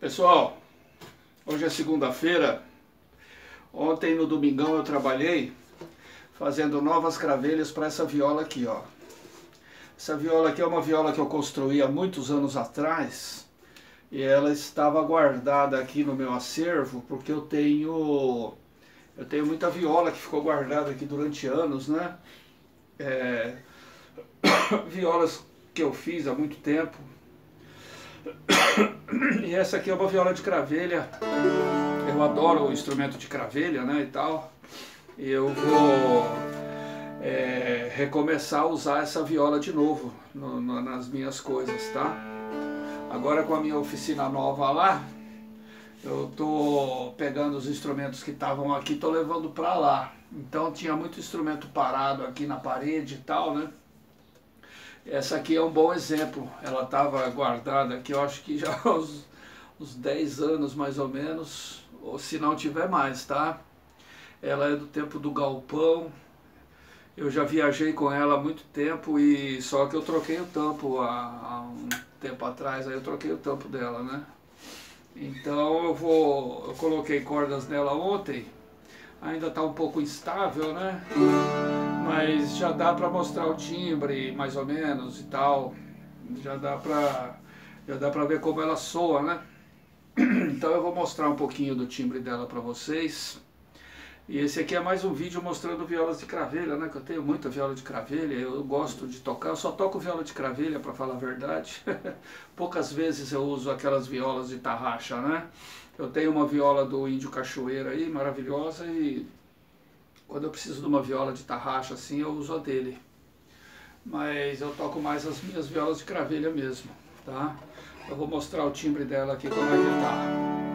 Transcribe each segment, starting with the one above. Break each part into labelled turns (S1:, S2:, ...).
S1: Pessoal, hoje é segunda-feira. Ontem no domingão eu trabalhei fazendo novas cravelhas para essa viola aqui, ó. Essa viola aqui é uma viola que eu construí há muitos anos atrás e ela estava guardada aqui no meu acervo porque eu tenho eu tenho muita viola que ficou guardada aqui durante anos, né? É, violas que eu fiz há muito tempo e essa aqui é uma viola de cravelha. Eu adoro o instrumento de cravelha, né, e tal. E eu vou é, recomeçar a usar essa viola de novo no, no, nas minhas coisas, tá? Agora com a minha oficina nova lá, eu tô pegando os instrumentos que estavam aqui, tô levando para lá. Então tinha muito instrumento parado aqui na parede e tal, né? Essa aqui é um bom exemplo. Ela estava guardada aqui, eu acho que já há uns, uns 10 anos mais ou menos, ou se não tiver mais, tá? Ela é do tempo do galpão. Eu já viajei com ela há muito tempo e só que eu troquei o tampo há, há um tempo atrás, aí eu troquei o tampo dela, né? Então eu vou, eu coloquei cordas nela ontem, ainda está um pouco instável, né? Mas já dá para mostrar o timbre mais ou menos e tal. Já dá para já dá para ver como ela soa, né? Então eu vou mostrar um pouquinho do timbre dela para vocês. E esse aqui é mais um vídeo mostrando violas de cravelha, né? Que eu tenho muita viola de cravelha, eu gosto de tocar. Eu só toco viola de cravelha, para falar a verdade. Poucas vezes eu uso aquelas violas de tarraxa, né? Eu tenho uma viola do Índio Cachoeira aí, maravilhosa, e quando eu preciso de uma viola de tarraxa assim, eu uso a dele. Mas eu toco mais as minhas violas de cravelha mesmo, tá? Eu vou mostrar o timbre dela aqui como é que tá.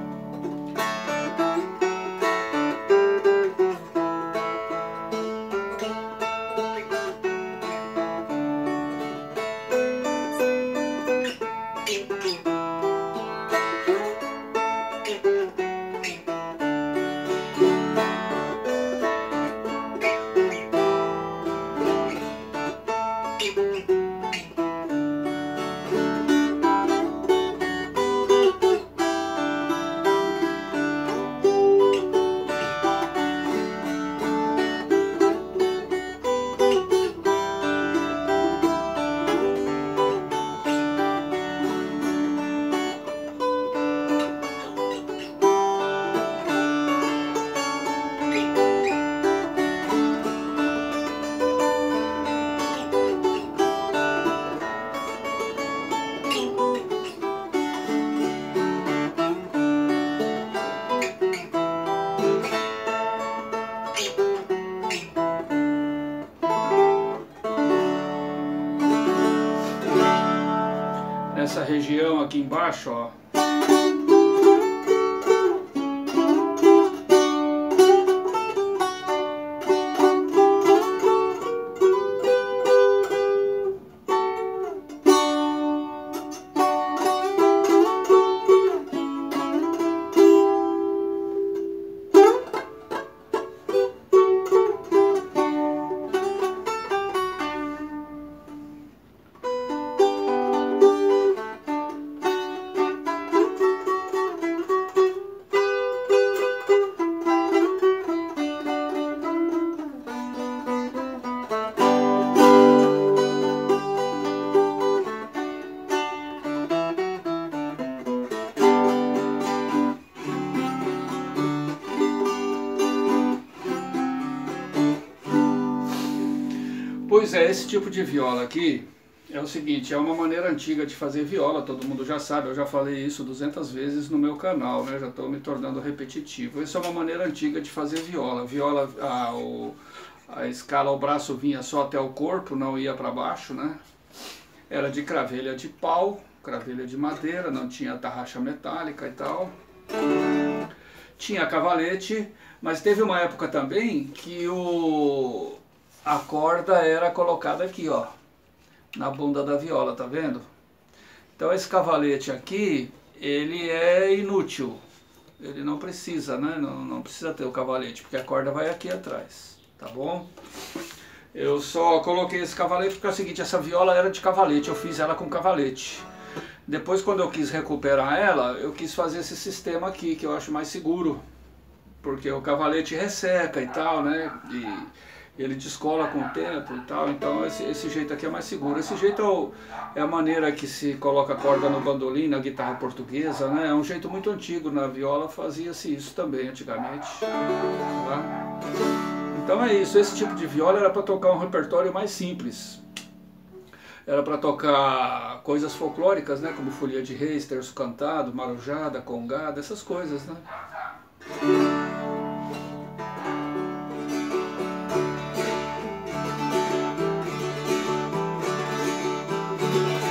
S1: Nessa região aqui embaixo, ó, Pois é, esse tipo de viola aqui é o seguinte, é uma maneira antiga de fazer viola, todo mundo já sabe, eu já falei isso 200 vezes no meu canal, né? já estou me tornando repetitivo. Essa é uma maneira antiga de fazer viola. Viola, a, o, a escala, o braço vinha só até o corpo, não ia para baixo, né? Era de cravelha de pau, cravelha de madeira, não tinha tarraxa metálica e tal. Tinha cavalete, mas teve uma época também que o a corda era colocada aqui, ó, na bunda da viola, tá vendo? Então esse cavalete aqui, ele é inútil, ele não precisa, né? Não, não precisa ter o cavalete, porque a corda vai aqui atrás, tá bom? Eu só coloquei esse cavalete porque é o seguinte, essa viola era de cavalete, eu fiz ela com cavalete. Depois, quando eu quis recuperar ela, eu quis fazer esse sistema aqui, que eu acho mais seguro. Porque o cavalete resseca e tal, né? E ele descola com o tempo e tal, então esse, esse jeito aqui é mais seguro. Esse jeito é, é a maneira que se coloca a corda no bandolim, na guitarra portuguesa, né? É um jeito muito antigo, na viola fazia-se isso também antigamente. Tá? Então é isso, esse tipo de viola era para tocar um repertório mais simples, era para tocar coisas folclóricas, né, como folia de reis, terço cantado, marujada, congada, essas coisas, né.